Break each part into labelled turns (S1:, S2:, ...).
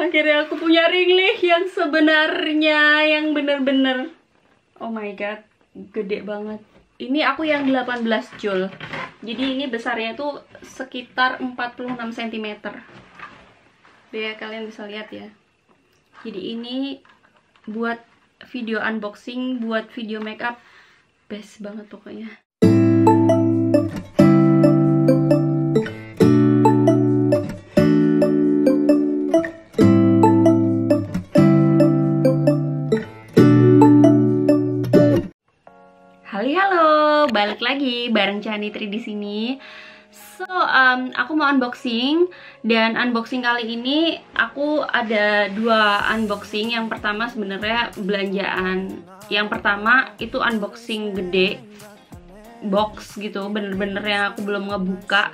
S1: Akhirnya aku punya ring light yang sebenarnya yang bener-bener Oh my god, gede banget. Ini aku yang 18 joule. Jadi ini besarnya tuh sekitar 46 cm. Deh kalian bisa lihat ya. Jadi ini buat video unboxing, buat video makeup best banget pokoknya. Lagi bareng Canitri di sini. So, um, aku mau unboxing dan unboxing kali ini aku ada dua unboxing. Yang pertama sebenarnya belanjaan. Yang pertama itu unboxing gede box gitu, bener-bener yang aku belum ngebuka.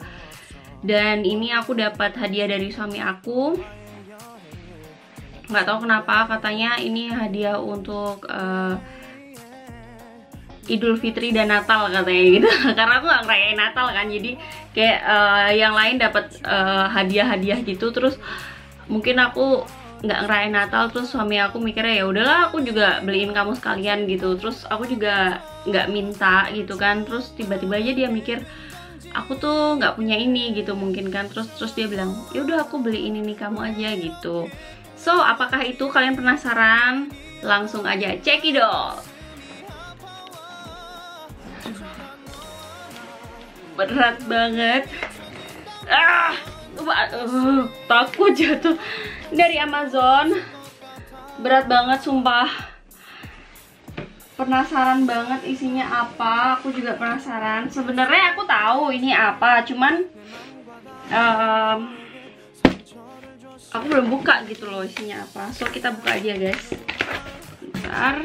S1: Dan ini aku dapat hadiah dari suami aku. Nggak tahu kenapa katanya ini hadiah untuk uh, Idul Fitri dan Natal katanya gitu. Karena aku nggak ngerayain Natal kan jadi kayak uh, yang lain dapat uh, hadiah-hadiah gitu. Terus mungkin aku nggak ngerayain Natal terus suami aku mikirnya ya udahlah aku juga beliin kamu sekalian gitu. Terus aku juga nggak minta gitu kan. Terus tiba-tiba aja dia mikir aku tuh nggak punya ini gitu mungkin kan. Terus terus dia bilang ya udah aku beliin ini kamu aja gitu. So apakah itu kalian penasaran? Langsung aja cekidot berat banget. Ah uh, takut jatuh. Dari Amazon. Berat banget sumpah. Penasaran banget isinya apa. Aku juga penasaran. Sebenarnya aku tahu ini apa cuman um, aku belum buka gitu loh isinya apa. So kita buka aja guys. Bentar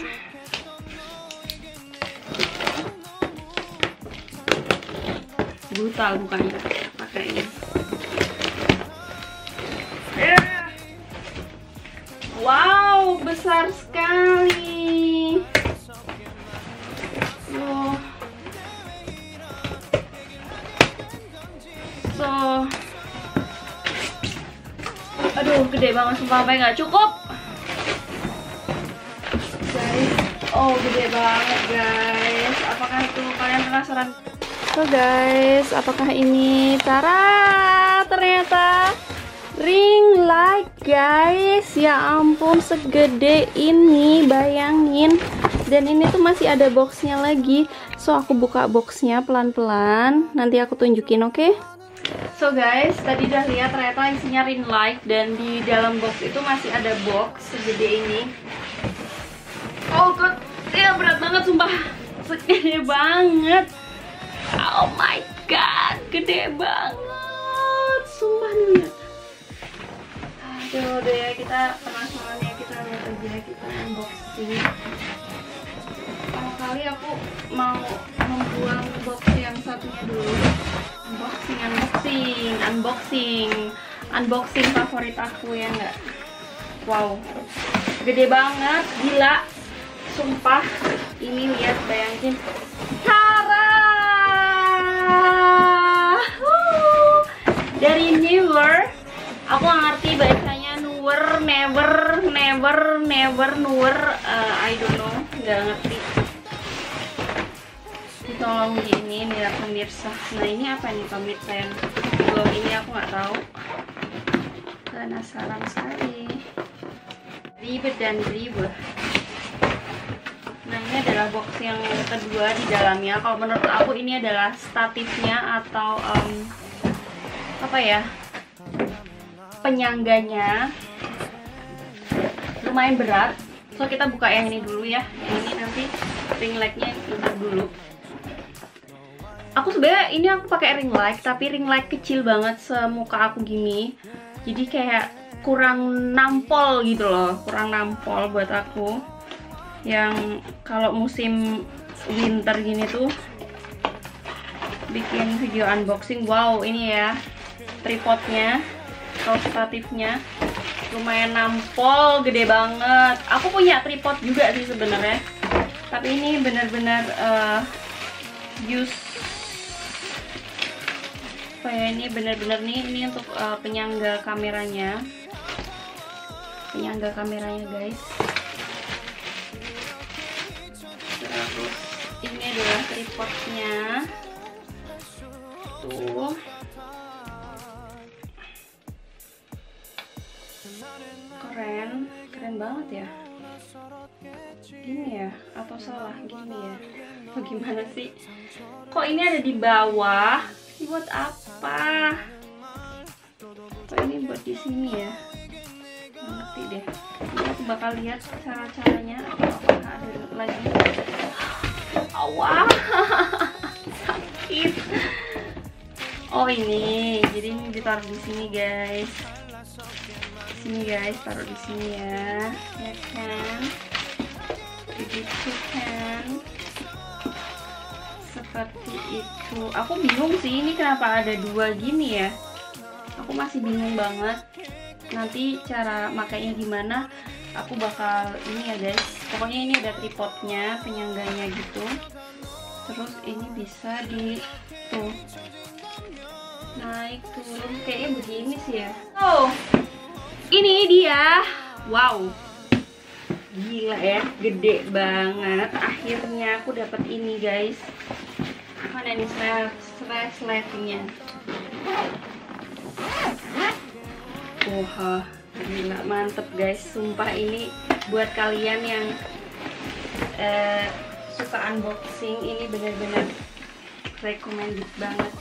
S1: brutal bukannya pakai ini. Wow besar sekali. So aduh gede banget sumpah sampai nggak cukup? Guys. Oh gede banget guys. Apakah itu kalian penasaran So guys, apakah ini Tara ternyata ring light guys. Ya ampun segede ini, bayangin. Dan ini tuh masih ada boxnya lagi. So aku buka boxnya pelan-pelan. Nanti aku tunjukin, oke? Okay? So guys, tadi udah lihat ternyata isinya ring light dan di dalam box itu masih ada box segede ini. Oh god, ya berat banget sumpah. Segede banget. Oh my god, gede banget. Sumpah nih. Aduh deh ya kita penasaran ya kita lihat aja kita unboxing. Pertama kali aku mau membuang box yang satunya dulu. Unboxing, unboxing, unboxing, unboxing favorit aku ya enggak. Wow, gede banget, gila. Sumpah, ini lihat bayangin. Tara! Dari never aku gak ngerti bacanya never never never never never uh, I don't know nggak ngerti. Tolong di ini nih pemirsa. Nah ini apa nih pemirsa yang belum ini aku nggak tahu. Penasaran sekali. Ribet dan ribet. Nah ini adalah box yang kedua di dalamnya. Kalau menurut aku ini adalah statifnya atau um, apa ya penyangganya. Lumayan berat. So kita buka yang ini dulu ya. Yang ini nanti ring lightnya dulu. Aku sebenarnya ini aku pakai ring light tapi ring light kecil banget semuka aku gini. Jadi kayak kurang nampol gitu loh, kurang nampol buat aku yang kalau musim winter gini tuh bikin video unboxing wow ini ya tripodnya atau statifnya lumayan nampol gede banget. Aku punya tripod juga sih sebenarnya. Tapi ini benar-benar uh, use apa ya ini benar-benar nih ini untuk uh, penyangga kameranya. Penyangga kameranya guys. Terus ini adalah tripodnya. Tuh keren. Keren banget ya. Gini ya atau salah gini ya? Bagaimana sih? Kok ini ada di bawah? Buat apa? Kok ini buat di sini ya? Ngerti deh. Ini aku bakal lihat cara-caranya. Apakah ada lagi? Awah sakit. Oh ini. Jadi ini ditaruh di sini guys sini guys. Taruh di sini ya. Ya kan? Begitu kan? Seperti itu. Aku bingung sih ini kenapa ada dua gini ya? Aku masih bingung banget. Nanti cara makainya gimana aku bakal ini ya guys. Pokoknya ini ada tripodnya penyangganya gitu. Terus ini bisa di tuh naik turun. Kayaknya begini sih ya. Oh ini dia. Wow. Gila ya gede banget. Akhirnya aku dapat ini guys. Mana nih slide-nya wah gila mantep guys. Sumpah ini buat kalian yang uh, suka unboxing ini bener-bener recommended banget.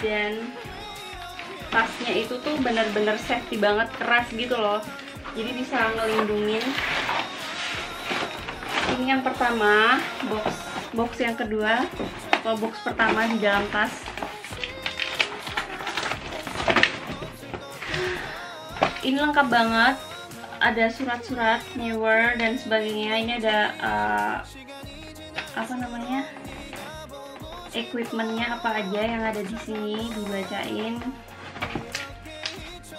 S1: Dan tasnya itu tuh bener-bener safety banget keras gitu loh. Jadi bisa ngelindungin. Ini yang pertama box box yang kedua atau box pertama di dalam tas. Ini lengkap banget. Ada surat-surat newer dan sebagainya. Ini ada uh, apa namanya? Equipmentnya apa aja yang ada di sini dibacain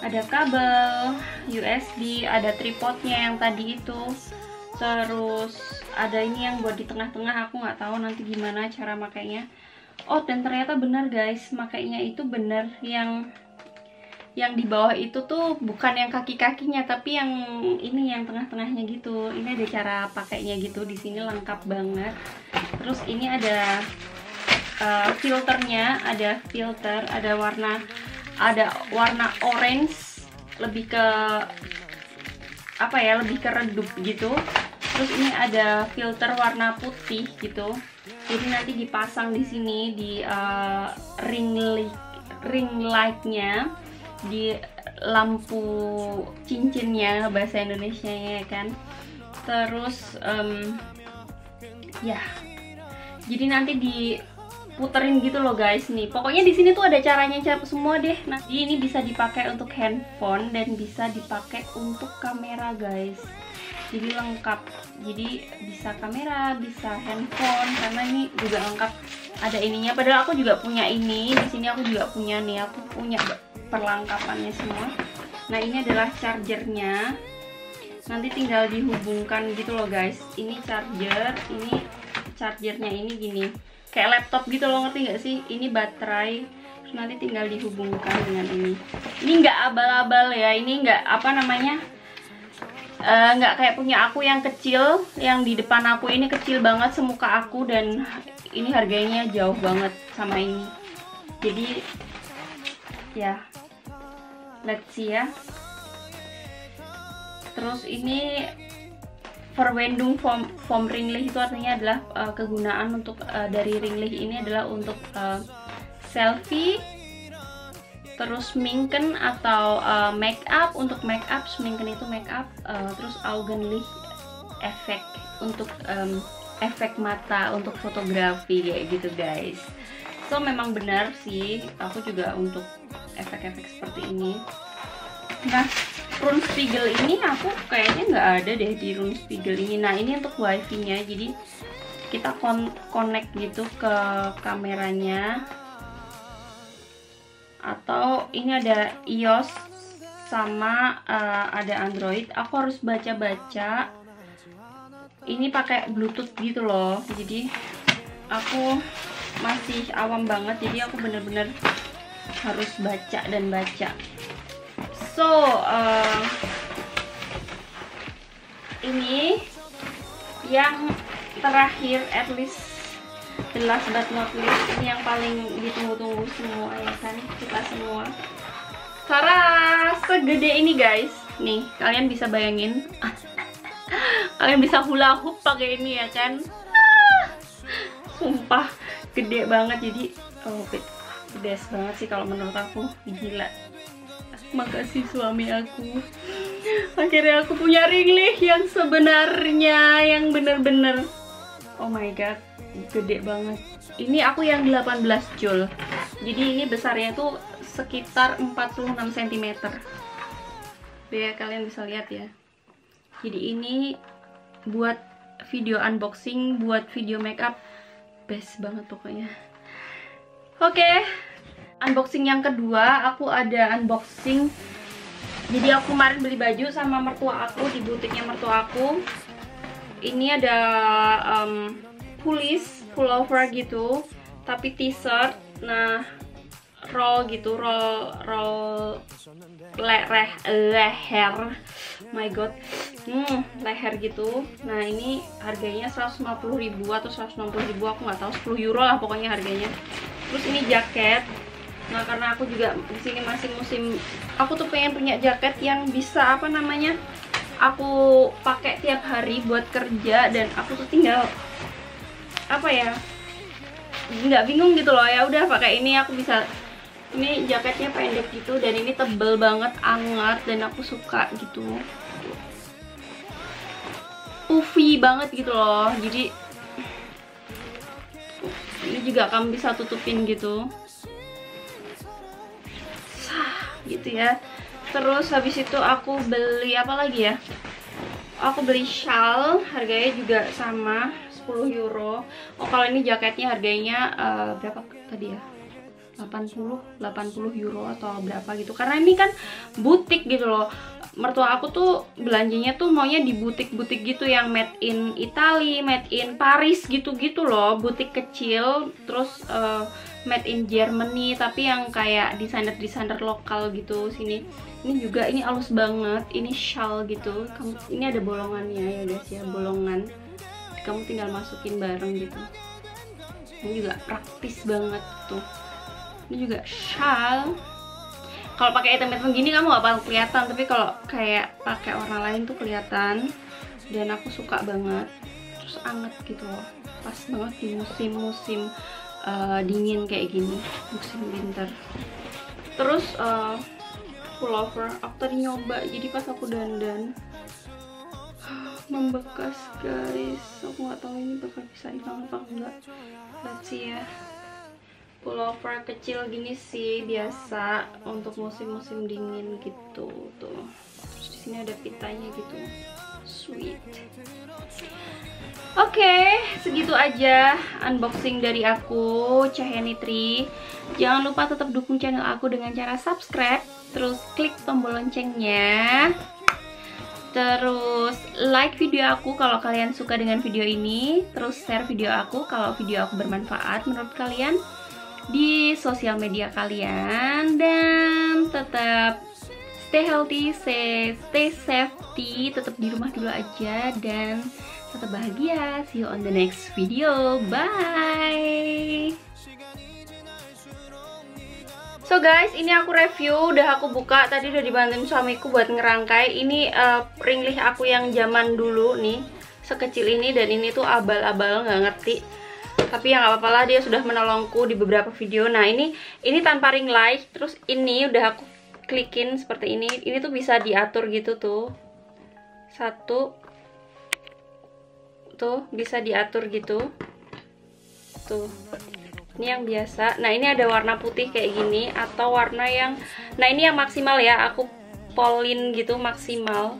S1: ada kabel USB ada tripodnya yang tadi itu. Terus ada ini yang buat di tengah-tengah aku nggak tahu nanti gimana cara makainya. Oh dan ternyata benar guys. Makainya itu benar. Yang yang di bawah itu tuh bukan yang kaki-kakinya tapi yang ini yang tengah-tengahnya gitu. Ini ada cara pakainya gitu. Di sini lengkap banget. Terus ini ada uh, filternya. Ada filter ada warna ada warna orange lebih ke apa ya lebih ke redup gitu. Terus ini ada filter warna putih gitu. Jadi nanti dipasang di sini di uh, ring light ring lightnya di lampu cincinnya bahasa Indonesia ya kan. Terus um, ya. Jadi nanti di puterin gitu loh guys nih. Pokoknya di sini tuh ada caranya cara semua deh. Nah ini bisa dipakai untuk handphone dan bisa dipakai untuk kamera guys. Jadi lengkap. Jadi bisa kamera bisa handphone karena ini juga lengkap. Ada ininya. Padahal aku juga punya ini. Di sini aku juga punya nih. Aku punya perlengkapannya semua. Nah ini adalah chargernya. Nanti tinggal dihubungkan gitu loh guys. Ini charger. Ini chargernya ini gini kayak laptop gitu loh ngerti nggak sih? Ini baterai terus nanti tinggal dihubungkan dengan ini. Ini nggak abal-abal ya ini nggak apa namanya eh, nggak uh, kayak punya aku yang kecil yang di depan aku ini kecil banget semuka aku dan ini harganya jauh banget sama ini. Jadi ya let's see ya. Terus ini Verwendung foam, foam ringlih itu artinya adalah uh, kegunaan untuk uh, dari ringlih ini adalah untuk uh, selfie terus minken atau uh, make up. Untuk make up minken itu make up uh, terus augenlicht efek untuk um, efek mata untuk fotografi kayak gitu guys. So memang benar sih aku juga untuk efek-efek seperti ini. Nah Runspiegel ini aku kayaknya nggak ada deh di Runspiegel ini. Nah ini untuk wifi nya jadi kita kon connect gitu ke kameranya. Atau ini ada iOS sama uh, ada Android. Aku harus baca-baca. Ini pakai Bluetooth gitu loh. Jadi aku masih awam banget. Jadi aku bener-bener harus baca dan baca so uh, ini yang terakhir at least the last but not least ini yang paling ditunggu-tunggu semua ya kan? Kita semua. Tara segede ini guys. Nih kalian bisa bayangin. Kalian bisa hula hoop pakai ini ya kan? Sumpah gede banget. Jadi oh, best banget sih kalau menurut aku. Gila makasih suami aku. Akhirnya aku punya ringlih yang sebenarnya yang bener-bener oh my god gede banget. Ini aku yang 18 joule. Jadi ini besarnya tuh sekitar 46 cm ya kalian bisa lihat ya. Jadi ini buat video unboxing buat video makeup. Best banget pokoknya. Oke. okay. Unboxing yang kedua aku ada unboxing. Jadi aku kemarin beli baju sama mertua aku di butiknya mertua aku. Ini ada um, pulis pullover gitu tapi t-shirt. Nah roll gitu roll roll lereh leher. My god. Hmm leher gitu. Nah ini harganya 150.000 atau 160.000 aku nggak tahu 10 euro lah pokoknya harganya. Terus ini jaket nah karena aku juga di sini masih musim aku tuh pengen punya jaket yang bisa apa namanya aku pakai tiap hari buat kerja dan aku tuh tinggal apa ya nggak bingung gitu loh. Ya udah pakai ini aku bisa ini jaketnya pendek gitu dan ini tebel banget anget dan aku suka gitu. Puffy banget gitu loh. Jadi ini juga kamu bisa tutupin gitu gitu ya. Terus habis itu aku beli apa lagi ya? Aku beli shawl harganya juga sama 10 euro. Oh kalau ini jaketnya harganya uh, berapa tadi ya? 80 80 euro atau berapa gitu. Karena ini kan butik gitu loh. Mertua aku tuh belanjanya tuh maunya di butik-butik gitu yang made in Italy, made in Paris gitu-gitu loh, butik kecil, terus uh, made in Germany tapi yang kayak desainer-desainer lokal gitu sini. Ini juga ini halus banget, ini shawl gitu. Kamu ini ada bolongannya ya guys ya, bolongan. Kamu tinggal masukin bareng gitu. Ini juga praktis banget tuh ini juga shawl kalau pakai item-item gini kamu gak bakal kelihatan tapi kalau kayak pakai warna lain tuh kelihatan dan aku suka banget terus anget gitu loh pas banget di musim-musim uh, dingin kayak gini musim winter. Terus uh, pullover aku tadi nyoba jadi pas aku dandan membekas guys. Aku nggak tahu ini bakal bisa hilang apa enggak. Let's ya. Pullover kecil gini sih biasa untuk musim-musim dingin gitu tuh. Terus di sini ada pitanya gitu sweet. Oke okay, segitu aja unboxing dari aku Cahyani Tri. Jangan lupa tetap dukung channel aku dengan cara subscribe terus klik tombol loncengnya. Terus like video aku kalau kalian suka dengan video ini Terus share video aku kalau video aku bermanfaat menurut kalian di sosial media kalian. Dan tetap stay healthy, stay, stay safety, tetap di rumah dulu aja dan tetap bahagia. See you on the next video. Bye. So guys, ini aku review, udah aku buka, tadi udah dibantuin suamiku buat ngerangkai. Ini uh, ringlih aku yang zaman dulu nih, sekecil ini. Dan ini tuh abal-abal. Nggak ngerti. Tapi yang apa-apa lah. Dia sudah menolongku di beberapa video. Nah ini ini tanpa ring light. Terus ini udah aku klikin seperti ini ini tuh bisa diatur gitu tuh. Satu. Tuh bisa diatur gitu. Tuh. Ini yang biasa. Nah ini ada warna putih kayak gini atau warna yang nah ini yang maksimal ya. Aku polin gitu maksimal.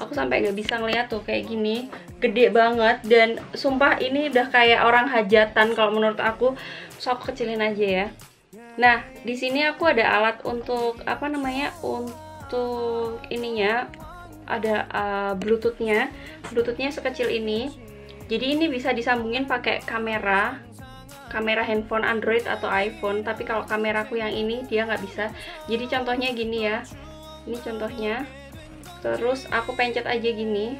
S1: Aku sampai nggak bisa ngeliat tuh kayak gini. Gede banget. Dan sumpah ini udah kayak orang hajatan kalau menurut aku. So aku kecilin aja ya nah di sini aku ada alat untuk apa namanya untuk ininya. Ada uh, bluetoothnya. Bluetoothnya sekecil ini. Jadi ini bisa disambungin pakai kamera. Kamera handphone Android atau iPhone. Tapi kalau kameraku yang ini dia nggak bisa. Jadi contohnya gini ya. Ini contohnya. Terus aku pencet aja gini.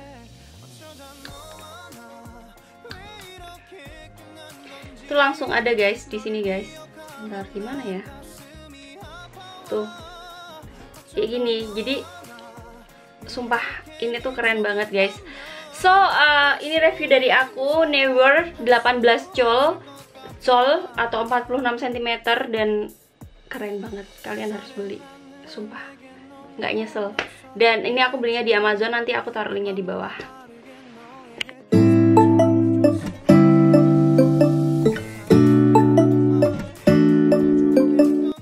S1: Itu langsung ada guys di sini guys bentar gimana ya? Tuh. Kayak gini jadi sumpah ini tuh keren banget guys. So uh, ini review dari aku Never 18 col col atau 46 cm dan keren banget. Kalian harus beli sumpah. Nggak nyesel. Dan ini aku belinya di Amazon nanti aku taruh linknya di bawah